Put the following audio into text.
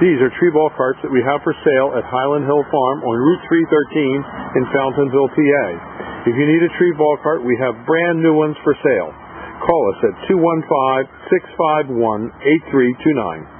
These are tree ball carts that we have for sale at Highland Hill Farm on Route 313 in Fountainville, PA. If you need a tree ball cart, we have brand new ones for sale. Call us at 215 651 8329.